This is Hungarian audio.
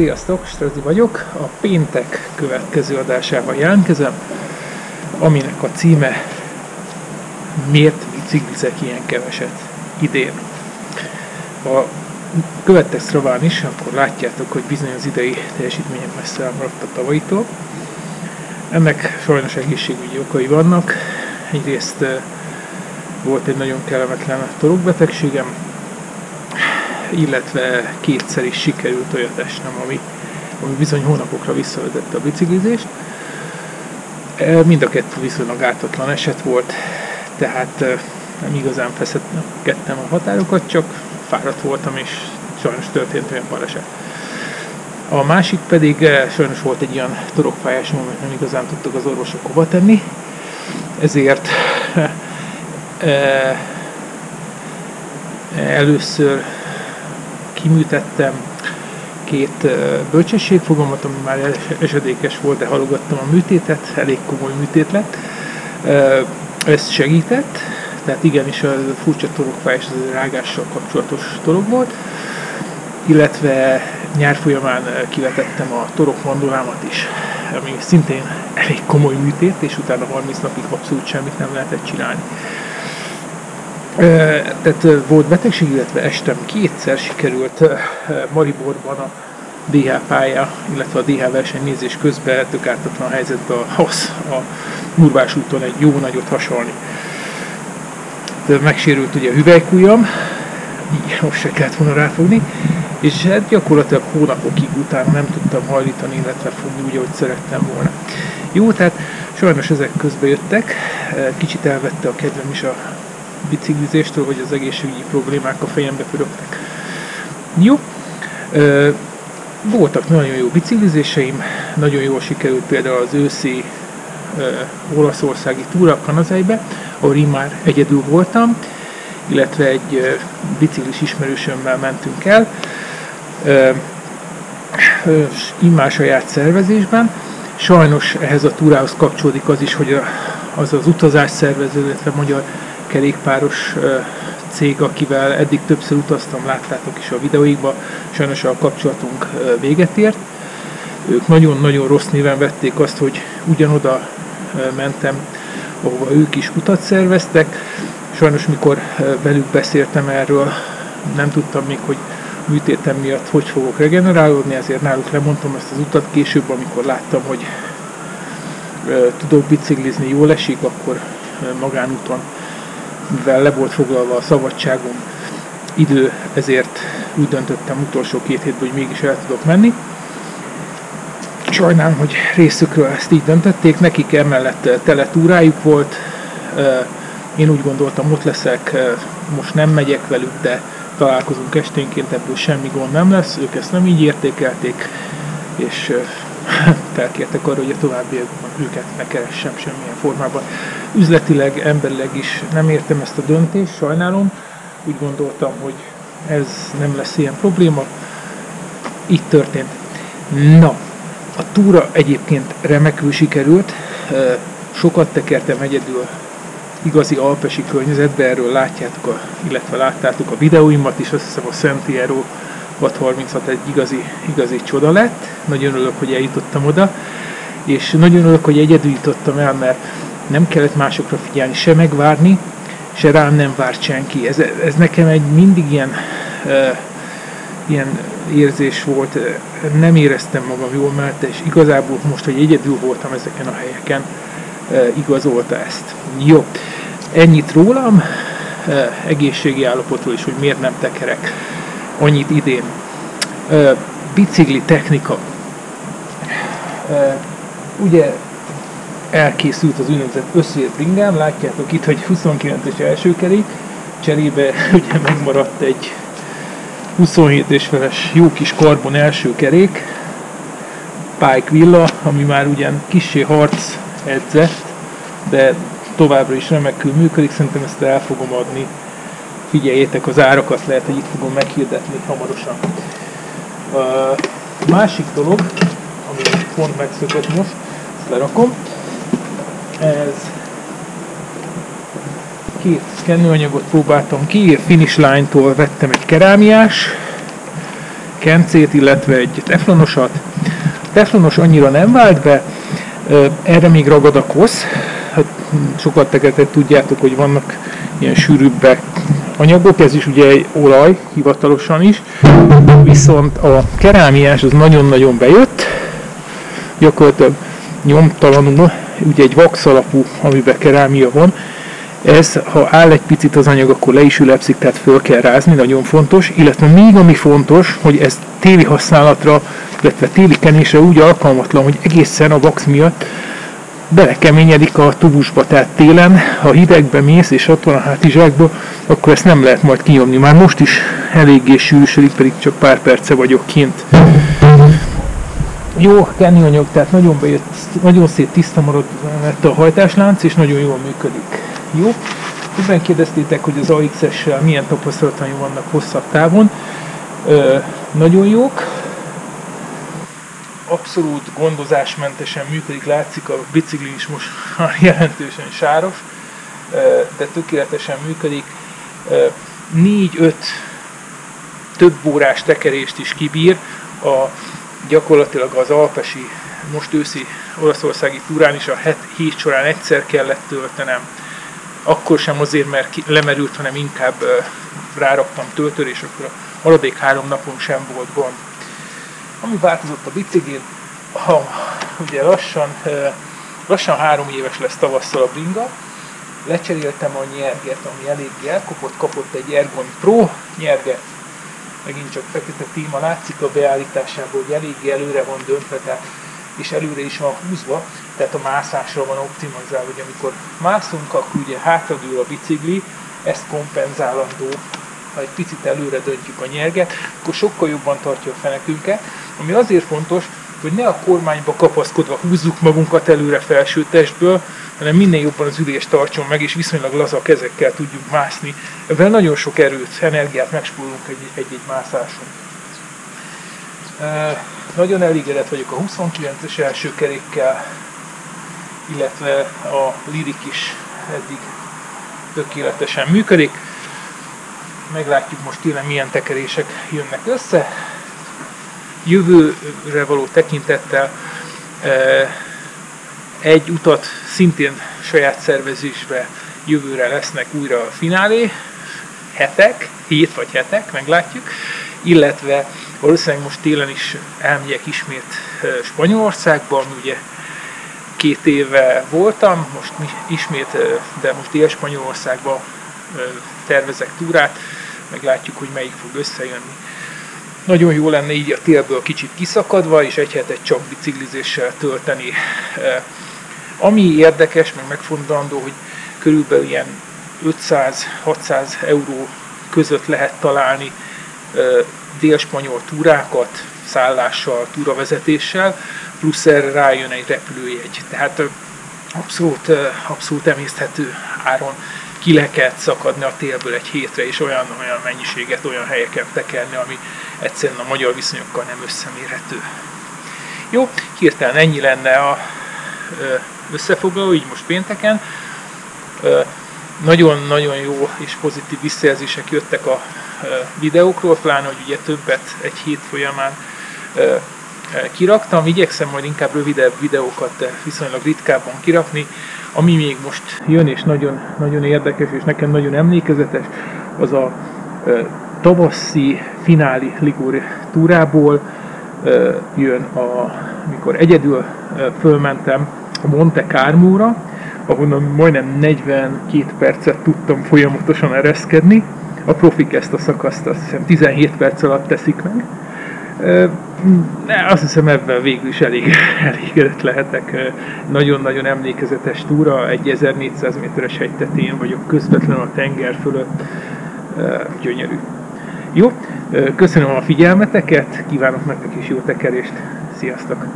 Sziasztok, Strazi vagyok. A péntek következő adásával jelentkezem, aminek a címe Miért biciklizek ilyen keveset idén? Ha követtek Straván is, akkor látjátok, hogy bizony az idei teljesítményem messze elmaradt a tavaitól. Ennek sajnos egészségügyi okai vannak. Egyrészt eh, volt egy nagyon kellemetlen torokbetegségem, illetve kétszer is sikerült olyat esnem, ami, ami bizony hónapokra visszavezette a biciklizést. E, mind a kettő viszonylag ártatlan eset volt, tehát e, nem igazán feszettem a határokat, csak fáradt voltam, és sajnos történt olyan baleset. A másik pedig e, sajnos volt egy ilyen torokfájás, amit nem igazán tudtak az orvosok hova tenni, ezért először kiműtettem két bölcsességfogamat, ami már esedékes volt, de halogattam a műtétet, elég komoly műtét lett. Ez segített, tehát igenis a furcsa torokfáj és az rágással kapcsolatos dolog volt, illetve nyár folyamán kivetettem a torokmandulámat is, ami szintén elég komoly műtét, és utána 30 napig abszolút semmit nem lehetett csinálni. Tehát volt betegség, illetve estem kétszer sikerült Mariborban a DH pálya, illetve a DH versenynézés közben tök ártatlan helyzetben a HOSZ, a Murvás úton egy jó nagyot hasalni. De megsérült ugye a hüvelykujjam, így most se kellett volna ráfogni, és hát gyakorlatilag hónapokig utána nem tudtam hajlítani, illetve fogni úgy, ahogy szerettem volna. Jó, tehát sajnos ezek közbe jöttek, kicsit elvette a kedvem is a biciklizéstől, hogy az egészségügyi problémák a fejembe pörögtek. Jó, voltak nagyon jó biciklizéseim, nagyon jól sikerült például az őszi olaszországi túra Kanazejbe, ahol én már egyedül voltam, illetve egy biciklis ismerősömmel mentünk el, immár saját szervezésben. Sajnos ehhez a túrához kapcsolódik az is, hogy az az utazás szervező, illetve magyar kerékpáros cég, akivel eddig többször utaztam, láttátok is a videóikban, sajnos a kapcsolatunk véget ért. Ők nagyon-nagyon rossz néven vették azt, hogy ugyanoda mentem, ahova ők is utat szerveztek. Sajnos mikor velük beszéltem erről, nem tudtam még, hogy műtétem miatt hogy fogok regenerálódni, ezért náluk lemondtam ezt az utat később, amikor láttam, hogy tudok biciklizni, jól esik, akkor magánúton mivel le volt foglalva a szabadságom idő, ezért úgy döntöttem utolsó két hétben, hogy mégis el tudok menni. Sajnálom, hogy részükről ezt így döntötték, nekik emellett eh, teletúrájuk volt, eh, én úgy gondoltam, ott leszek, eh, most nem megyek velük, de találkozunk esténként, ebből semmi gond nem lesz, ők ezt nem így értékelték, és felkértek arra, hogy a továbbiakban őket ne keressem semmilyen formában. Üzletileg, emberileg is nem értem ezt a döntést, sajnálom. Úgy gondoltam, hogy ez nem lesz ilyen probléma. Így történt. Na, a túra egyébként remekül sikerült. Sokat tekertem egyedül igazi alpesi környezetbe, erről látjátok, a, illetve láttátok a videóimat is, azt hiszem a Santiago 636 egy igazi, igazi csoda lett. Nagyon örülök, hogy eljutottam oda, és nagyon örülök, hogy egyedül jutottam el, mert nem kellett másokra figyelni, se megvárni, se rám nem várt senki. Ez, ez nekem egy mindig ilyen, uh, ilyen érzés volt, nem éreztem magam jól, mert és igazából most, hogy egyedül voltam ezeken a helyeken, uh, igazolta ezt. Jó, ennyit rólam, uh, egészségi állapotról is, hogy miért nem tekerek annyit idén. Bicikli technika. Ugye elkészült az úgynevezett összért ringám, látjátok itt, hogy 29-es első kerék, cserébe ugye megmaradt egy 27 és feles jó kis karbon első kerék, Pike Villa, ami már ugyan kisé harc edzett, de továbbra is remekül működik, szerintem ezt el fogom adni figyeljétek az árakat, lehet, hogy itt fogom meghirdetni hamarosan. A másik dolog, ami pont megszökött most, ezt lerakom, ez két szkennőanyagot próbáltam ki, Finish Line-tól vettem egy kerámiás, kencét, illetve egy teflonosat. A teflonos annyira nem vált be, erre még ragad a kosz. Hát sokat tudjátok, hogy vannak ilyen sűrűbbek anyagok, ez is ugye olaj, hivatalosan is. Viszont a kerámiás az nagyon-nagyon bejött, gyakorlatilag nyomtalanul, ugye egy vax alapú, amiben kerámia van, ez, ha áll egy picit az anyag, akkor le is ülepszik, tehát föl kell rázni, nagyon fontos. Illetve még ami fontos, hogy ez téli használatra, illetve téli kenésre úgy alkalmatlan, hogy egészen a vax miatt belekeményedik a tubusba, tehát télen, ha hidegbe mész és ott van a hátizsákba, akkor ezt nem lehet majd kinyomni. Már most is eléggé sűrűsödik, pedig csak pár perce vagyok kint. Jó kennianyag, tehát nagyon bejött, nagyon szép tiszta maradt a hajtáslánc, és nagyon jól működik. Jó? Többen kérdeztétek, hogy az AX-essel milyen tapasztalatai vannak hosszabb távon. Ö, nagyon jók. Abszolút gondozásmentesen működik, látszik a bicikli is most jelentősen sáros, de tökéletesen működik. 4-5 több órás tekerést is kibír. A, gyakorlatilag az alpesi, most őszi olaszországi túrán is a hét során egyszer kellett töltenem akkor sem azért, mert lemerült, hanem inkább ráraktam töltőre, és akkor a maradék három napon sem volt gond. Ami változott a biciklin, ha ugye lassan, lassan három éves lesz tavasszal a bringa, lecseréltem a nyerget, ami eléggé elkopott, kapott egy Ergon Pro nyerget, megint csak fekete téma látszik a beállításából, hogy eléggé előre van döntve, tehát és előre is van húzva, tehát a mászásra van optimalizálva, hogy amikor mászunk, akkor ugye hátradől a bicikli, ezt kompenzálandó, ha egy picit előre döntjük a nyerget, akkor sokkal jobban tartja a fenekünket, ami azért fontos, hogy ne a kormányba kapaszkodva húzzuk magunkat előre felső testből, hanem minél jobban az ülést tartson meg, és viszonylag laza kezekkel tudjuk mászni. Ebben nagyon sok erőt, energiát megspórolunk egy-egy mászáson. Nagyon elégedett vagyok a 29-es első kerékkel, illetve a Lirik is eddig tökéletesen működik. Meglátjuk most tényleg milyen tekerések jönnek össze. Jövőre való tekintettel egy utat szintén saját szervezésbe jövőre lesznek újra a finálé, hetek, hét vagy hetek, meglátjuk, illetve valószínűleg most télen is elmegyek ismét Spanyolországba, ugye két éve voltam, most ismét, de most Dél-Spanyolországba tervezek túrát, meglátjuk, hogy melyik fog összejönni. Nagyon jó lenne így a télből kicsit kiszakadva, és egy hetet csak biciklizéssel tölteni. Ami érdekes, meg megfontolandó, hogy körülbelül ilyen 500-600 euró között lehet találni dél-spanyol túrákat szállással, túravezetéssel, plusz erre rájön egy repülőjegy. Tehát abszolút, abszolút emészthető áron ki lehet szakadni a télből egy hétre, és olyan, olyan mennyiséget, olyan helyeken tekerni, ami egyszerűen a magyar viszonyokkal nem összemérhető. Jó, hirtelen ennyi lenne a összefoglaló, így most pénteken. Nagyon-nagyon jó és pozitív visszajelzések jöttek a videókról, pláne, hogy ugye többet egy hét folyamán kiraktam. Igyekszem majd inkább rövidebb videókat, de viszonylag ritkábban kirakni. Ami még most jön, és nagyon, nagyon érdekes, és nekem nagyon emlékezetes, az a tavaszi fináli Liguri túrából jön, a, amikor egyedül fölmentem a Monte Carmóra, ahonnan majdnem 42 percet tudtam folyamatosan ereszkedni. A profik ezt a szakaszt azt hiszem 17 perc alatt teszik meg. Azt hiszem ebben végül is elég elégedett lehetek. Nagyon-nagyon emlékezetes túra, egy 1400 méteres hegytetén vagyok közvetlenül a tenger fölött. Gyönyörű. Jó, köszönöm a figyelmeteket, kívánok nektek is jó tekerést, sziasztok!